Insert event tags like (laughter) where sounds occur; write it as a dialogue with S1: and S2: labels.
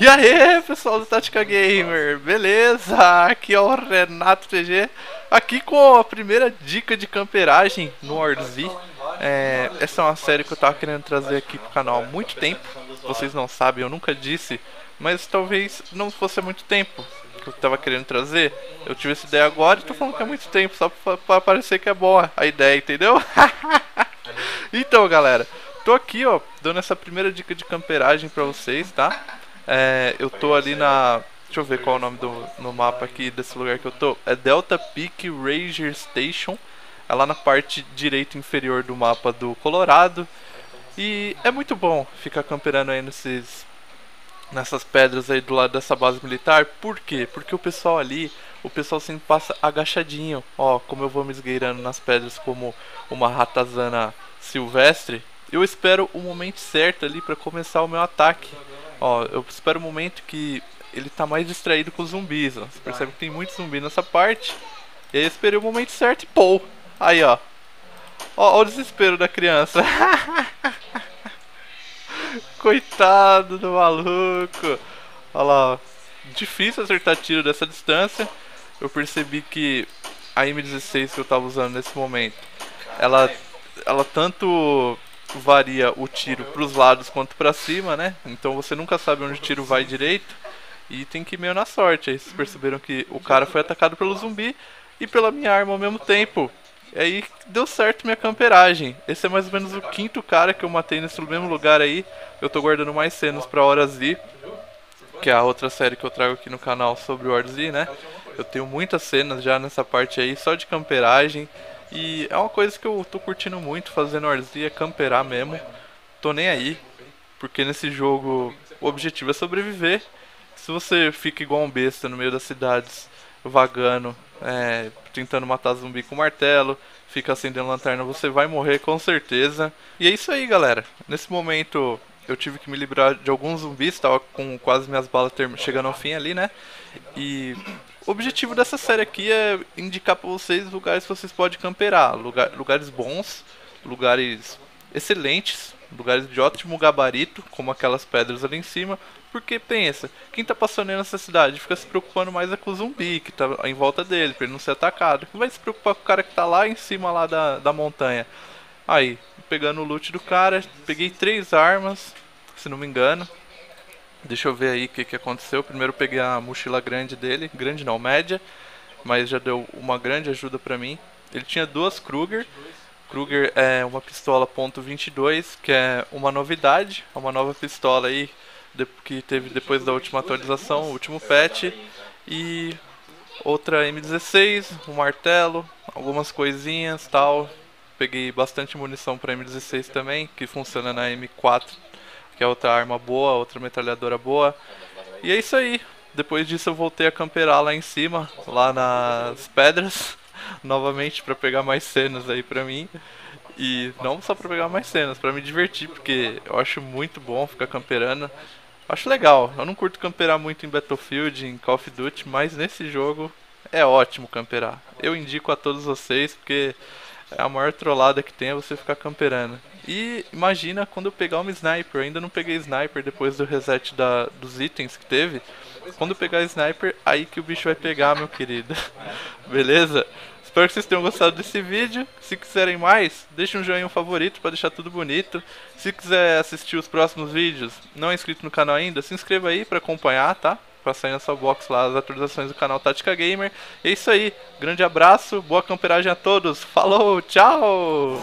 S1: E aí, pessoal do Tática Gamer, beleza? Aqui é o Renato TG, aqui com a primeira dica de camperagem no Warzy. É, essa é uma série que eu tava querendo trazer aqui pro canal há muito tempo. Vocês não sabem, eu nunca disse, mas talvez não fosse há muito tempo que eu tava querendo trazer. Eu tive essa ideia agora e tô falando que é muito tempo, só pra, pra parecer que é boa a ideia, entendeu? (laughs) então, galera, tô aqui, ó, dando essa primeira dica de camperagem pra vocês, tá? É, eu tô ali na. Deixa eu ver qual é o nome do no mapa aqui desse lugar que eu tô. É Delta Peak Ranger Station. É lá na parte direita inferior do mapa do Colorado. E é muito bom ficar camperando aí nesses nessas pedras aí do lado dessa base militar. Por quê? Porque o pessoal ali, o pessoal sempre passa agachadinho. Ó, como eu vou me esgueirando nas pedras como uma ratazana silvestre. Eu espero o momento certo ali para começar o meu ataque. Ó, eu espero o um momento que ele tá mais distraído com os zumbis, ó. Você percebe que tem muito zumbi nessa parte. E aí eu esperei o momento certo e pô. Aí, ó. Ó, ó o desespero da criança. (laughs) Coitado do maluco. Olha lá, ó. Difícil acertar tiro dessa distância. Eu percebi que a M16 que eu tava usando nesse momento, ela, ela tanto varia o tiro para os lados quanto para cima, né? Então você nunca sabe onde o tiro vai direito e tem que ir meio na sorte. Aí vocês perceberam que o cara foi atacado pelo zumbi e pela minha arma ao mesmo tempo. E aí deu certo minha camperagem. Esse é mais ou menos o quinto cara que eu matei nesse mesmo lugar aí. Eu tô guardando mais cenas pra Hora Z, que é a outra série que eu trago aqui no canal sobre o Hora Z, né? Eu tenho muitas cenas já nessa parte aí, só de camperagem. E é uma coisa que eu tô curtindo muito fazendo é camperar mesmo. Tô nem aí, porque nesse jogo o objetivo é sobreviver. Se você fica igual um besta no meio das cidades, vagando, é, tentando matar zumbi com martelo, fica acendendo lanterna, você vai morrer com certeza. E é isso aí, galera. Nesse momento eu tive que me livrar de alguns zumbis, tava com quase minhas balas chegando ao fim ali, né? E o objetivo dessa série aqui é indicar para vocês lugares que vocês podem camperar, lugar, lugares bons, lugares excelentes, lugares de ótimo gabarito, como aquelas pedras ali em cima, porque pensa, quem tá passando nessa cidade fica se preocupando mais é com o zumbi que tá em volta dele, para ele não ser atacado. Quem vai se preocupar com o cara que tá lá em cima lá da, da montanha? Aí, pegando o loot do cara, peguei três armas, se não me engano. Deixa eu ver aí o que, que aconteceu. Primeiro peguei a mochila grande dele, grande não, média, mas já deu uma grande ajuda pra mim. Ele tinha duas Kruger. Kruger é uma pistola .22, que é uma novidade, é uma nova pistola aí que teve depois da última atualização, o último patch. E outra M16, um martelo, algumas coisinhas tal. Peguei bastante munição para M16 também, que funciona na M4 que é outra arma boa, outra metralhadora boa. E é isso aí. Depois disso eu voltei a camperar lá em cima, lá nas pedras, (laughs) novamente para pegar mais cenas aí pra mim. E não só para pegar mais cenas, para me divertir, porque eu acho muito bom ficar camperando. Acho legal. Eu não curto camperar muito em Battlefield, em Call of Duty, mas nesse jogo é ótimo camperar. Eu indico a todos vocês, porque é a maior trollada que tem é você ficar camperando. E imagina quando eu pegar uma sniper, eu ainda não peguei sniper depois do reset da, dos itens que teve. Quando eu pegar sniper, aí que o bicho vai pegar, meu querido. (laughs) Beleza? Espero que vocês tenham gostado desse vídeo. Se quiserem mais, deixe um joinha um favorito para deixar tudo bonito. Se quiser assistir os próximos vídeos, não é inscrito no canal ainda, se inscreva aí para acompanhar, tá? Pra sair na sua box lá as atualizações do canal Tática Gamer. É isso aí, grande abraço, boa camperagem a todos, falou, tchau!